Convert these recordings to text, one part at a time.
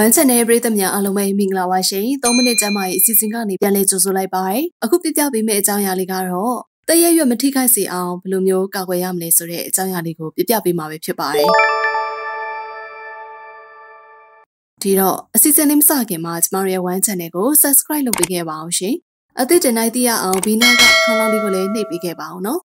One Channel ပရိသတ်များအားလုံးပဲမင်္ဂလာပါရှင်။3မိနစ်ကျမှအစီအစဉ်ကနေပြန်လည်ကြိုဆိုလိုက်ပါရစေ။အခုပြပြပေးမယ့်အကြောင်းအရာလေးကတော့တရရွက်မထိခိုက်စေအောင်ဘယ်လိုမျိုးကာကွယ်ရမလဲဆိုတဲ့အကြောင်းအရာလေးကိုပြပြပေးမှာပဲဖြစ်ပါတယ်။ဒီတော့အစီအစဉ်လေးမစခင်မှာကျမတို့ရဲ့ One Channel ကို Subscribe လုပ်ပေးခဲ့ပါအောင်ရှင်။အသစ်တင်တိုင်းသိရအောင်ဘီနောကခေါင်းလောင်းလေးကိုလည်းနှိပ်ပေးခဲ့ပါအောင်နော်။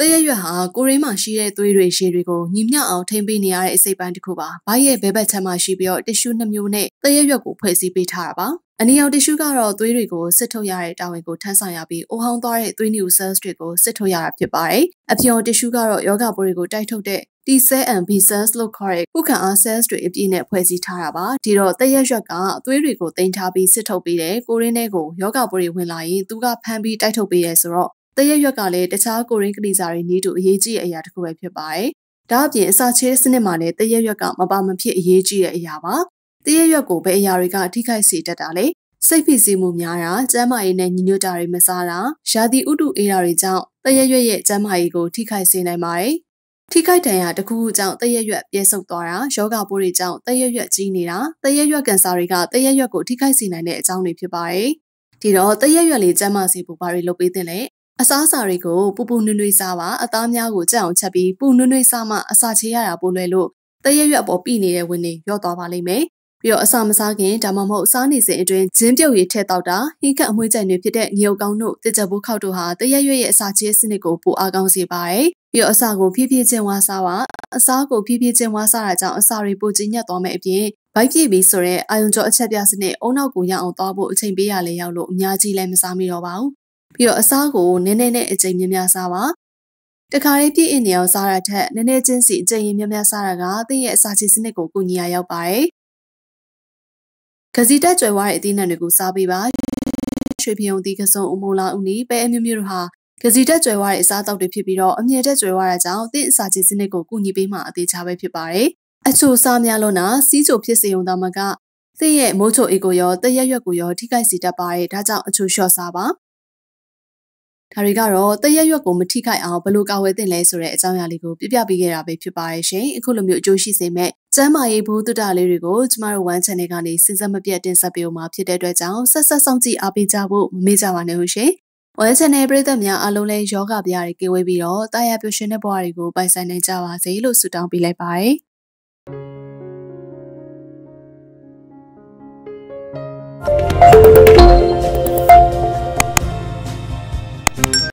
တရရွက်ဟာကိုရင်းမှာရှိတဲ့သွေးတွေရှည်တွေကိုညီမျှအောင်ထိမ့်ပေးနေရတဲ့အစိပ်ပိုင်းတစ်ခုပါ။ဘိုက်ရဲ့ဘဲဘက်ချမ်းမှာရှိပြီးတော့တ िश ူးနှမျိုးနဲ့တရရွက်ကိုဖွဲ့စည်းပေးထားတာပါ။အနီအောင်တ िश ူးကတော့သွေးတွေကိုစစ်ထုတ်ရတဲ့တာဝန်ကိုထမ်းဆောင်ရပြီးအိုဟောင်းသွားတဲ့သွေးနျူ cells တွေကိုစစ်ထုတ်ရတာဖြစ်ပါတယ်။အပြွန်တ िश ူးကတော့ယောဂပိုးတွေကိုတိုက်ထုတ်တဲ့ T cell and B cells လို့ခေါ်တဲ့ခုခံအား cells တွေအပြည့်နဲ့ဖွဲ့စည်းထားတာပါဒီတော့တရက်ရွက်ကသွေးတွေကိုတင်ထားပြီးစစ်ထုတ်ပေးတယ်ကိုရင်းတွေကိုယောဂပိုးတွေဝင်လာရင်သူကဖမ်းပြီးတိုက်ထုတ်ပေးရဲဆိုတော့ တရက်ရွက်ကလည်းတခြားကိုရင်းကလေးစာတွေနည်းတူအရေးကြီးတဲ့အရာတစ်ခုပဲဖြစ်ပါတယ်။ဒါအပြင်အစာချေစနစ်မှာလည်းတရက်ရွက်ကမပါမဖြစ်အရေးကြီးတဲ့အရာပါ။တရက်ရွက်ကိုဘယ်အရာတွေကထိခိုက်စေတတ်တာလဲ။စိတ်ဖိစီးမှုများတာ၊ကျန်းမာရေးနဲ့ညီညွတ်တာတွေမစားတာ၊ရာသီဥတုအေးတာတွေကြောင့်တရက်ရွက်ရဲ့ကျန်းမာရေးကိုထိခိုက်စေနိုင်ပါတယ်။ထိခိုက်ဒဏ်ရာတစ်ခုခုကြောင့်တရက်ရွက်ပြဲဆုပ်သွားတာယောဂပိုးတွေကြောင့်တရက်ရွက်ကြီးနေတာတရက်ရွက်ကန်ဆာတွေကတရက်ရွက်ကိုထိခိုက်စေနိုင်တဲ့အကြောင်းတွေဖြစ်ပါတယ်ဒီတော့တရက်ရွက်လေးကျန်းမာစေဖို့ဘာတွေလုပ်ပေးသင့်လဲ အစားအစာတွေကိုပူပူနွေ့နွေ့စားပါအသားများကိုကြက်အောင်ချက်ပြီးပူနွေ့နွေ့စားမှအစာချေရတာပိုလွယ်လို့တရရွက်ပေါ်ပြိနေတဲ့ဝင်တွေရော့သွားပါလိမ့်မယ်ပြီးတော့အစာမစားခင်ဒါမှမဟုတ်စားနေစဉ်အတွင်းဂျင်းပြုတ်ရည်ထည့်တောက်တာဟင်းခတ်အမွှေးကြိုင်တွေဖြစ်တဲ့ငရုတ်ကောင်းတို့တစ်ကြပိုးခောက်တို့ဟာတရရွက်ရဲ့အစာချေစနစ်ကိုပိုအားကောင်းစေပါတယ်ပြီးတော့အစာကိုဖြည်းဖြည်းချင်းဝါစားပါအစာကိုဖြည်းဖြည်းချင်းဝါစားတာကြောင့်အစာတွေပိုကျဉ်ညက်သွားမယ်အပြင်ဘိုက်ပြည့်ပြီးဆိုတော့အာယုံကြောအချက်ပြစနစ်အုံနောက်ကိုရအောင်သွားဖို့အချိန်ပေးရလေရောက်လို့အများကြီးလည်းမစားမိတော့ပါဘူး ပြီးတော့အစားကိုနည်းနည်းနဲ့အကြိမ်များများစားပါတခါလေးပြည့်အင်းနေအောင်စားရတဲ့နည်းနည်းချင်းစီအကြိမ်ရင်များများစားတာကသင်ရဲ့အစာချေစနစ်ကိုကူညီရရောက်ပါတယ်။ကစီတက်ကြွယ်ဝတဲ့အသီးနှံတွေကိုစားပေးပါ။ရွှေပြုံသီးကစုံအမိုလာဦးနီပဲအမျိုးမျိုးတို့ဟာကစီတက်ကြွယ်ဝတဲ့အစားအသောက်တွေဖြစ်ပြီးတော့အမြဲတက်ကြွယ်ဝတာကြောင့်သင်အစာချေစနစ်ကိုကူညီပေးမှအသေးချပဲဖြစ်ပါတယ်။အချိုစားများလို့နာစီးချိုဖြစ်စေုံသာမကသင်ရဲ့မိုးချိုအေကိုရောတရက်ရွက်ကိုရောထိခိုက်စေတတ်ပါတယ်။ဒါကြောင့်အချိုလျှော့စားပါ။ ဒါတွေကတော့တရက်ရွက်ကိုမထိခိုက်အောင်ဘယ်လိုကာဝယ်သင့်လဲဆိုတဲ့အကြောင်းအရာလေးကိုပြပြပေးခဲ့တာပဲဖြစ်ပါရဲ့ရှင်အခုလိုမျိုးအကျိုးရှိစေမဲ့ကျမ်းမာရေးဘူးတုဒလေးတွေကိုကျမတို့ One Channel ကနေစဉ်ဆက်မပြတ်တင်ဆက်ပေးမှာဖြစ်တဲ့အတွက်ကြောင့်ဆက်ဆက်ဆောင်ကြည့်အားပေးကြဖို့မမေ့ကြပါနဲ့ဟုတ်ရှင် One Channel ပရိသတ်များအားလုံးလည်းယောဂဗျာတွေကင်းဝေးပြီးတော့တာယာပျော်ရွှင်တဲ့ဘဝတွေကိုပိုင်ဆိုင်နိုင်ကြပါစေလို့ဆုတောင်းပေးလိုက်ပါတယ်